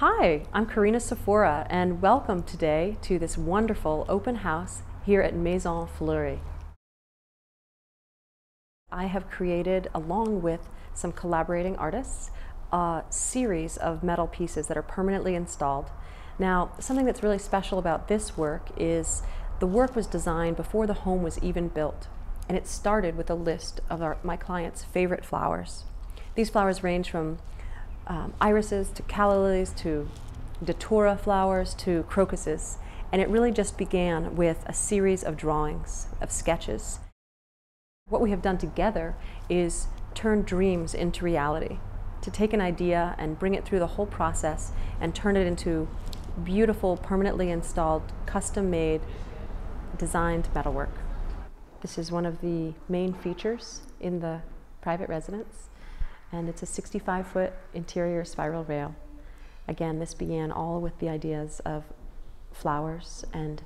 Hi, I'm Corrina Sephora and welcome today to this wonderful open house here at Maison Fleury. I have created, along with some collaborating artists, a series of metal pieces that are permanently installed. Now, something that's really special about this work is the work was designed before the home was even built, and it started with a list of our, my clients' favorite flowers. These flowers range from um, irises to calla lilies to datura flowers to crocuses, and it really just began with a series of drawings, of sketches. What we have done together is turn dreams into reality, to take an idea and bring it through the whole process and turn it into beautiful, permanently installed, custom-made, designed metalwork. This is one of the main features in the private residence, and it's a 65-foot interior spiral rail. Again, this began all with the ideas of flowers and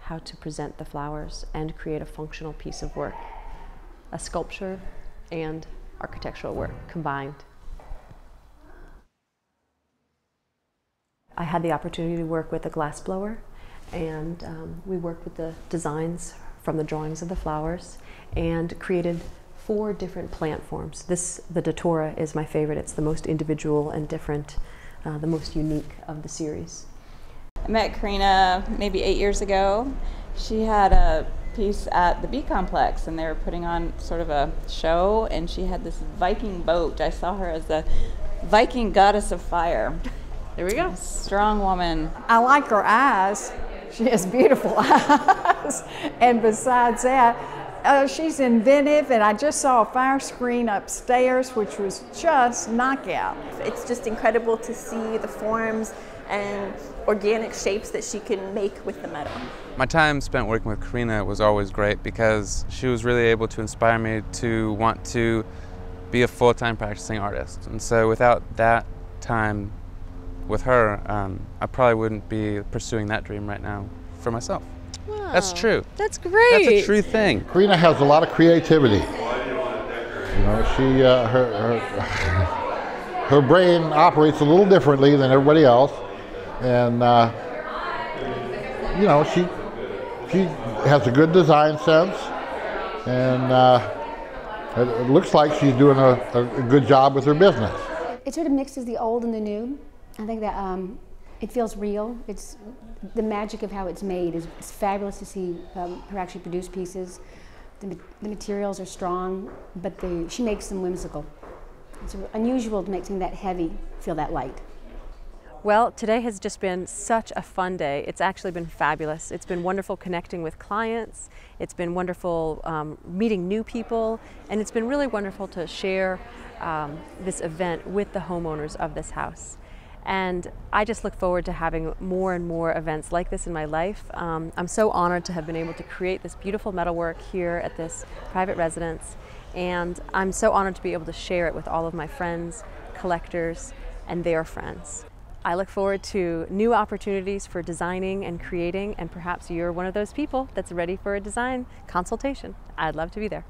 how to present the flowers and create a functional piece of work a sculpture and architectural work combined. I had the opportunity to work with a glassblower and um, we worked with the designs from the drawings of the flowers and created four different plant forms. This, the Datura, is my favorite. It's the most individual and different, uh, the most unique of the series. I met Corrina maybe eight years ago. She had a piece at the B Complex, and they were putting on sort of a show, and she had this Viking boat. I saw her as the Viking goddess of fire. There we go. Strong woman. I like her eyes. She has beautiful eyes. and besides that, uh, she's inventive, and I just saw a fire screen upstairs, which was just knockout. It's just incredible to see the forms and organic shapes that she can make with the metal. My time spent working with Corrina was always great because she was really able to inspire me to want to be a full-time practicing artist. And so without that time with her, um, I probably wouldn't be pursuing that dream right now for myself. Wow. That's true. That's great. That's a true thing. Corrina has a lot of creativity. You know, she, uh, her, her, her brain operates a little differently than everybody else and uh, you know she she has a good design sense, and uh, it, it, looks like she's doing a, a, good job with her business. It sort of mixes the old and the new. I think that um, it feels real. It's the magic of how it's made is it's fabulous to see um, her actually produce pieces. The, the materials are strong, but the, she makes them whimsical. It's unusual to make something that heavy feel that light. Well, today has just been such a fun day. It's actually been fabulous. It's been wonderful connecting with clients. It's been wonderful um, meeting new people. And it's been really wonderful to share um, this event with the homeowners of this house. And I just look forward to having more and more events like this in my life. Um, I'm so honored to have been able to create this beautiful metalwork here at this private residence. And I'm so honored to be able to share it with all of my friends, collectors, and their friends. I look forward to new opportunities for designing and creating, and perhaps you're one of those people that's ready for a design consultation. I'd love to be there.